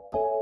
you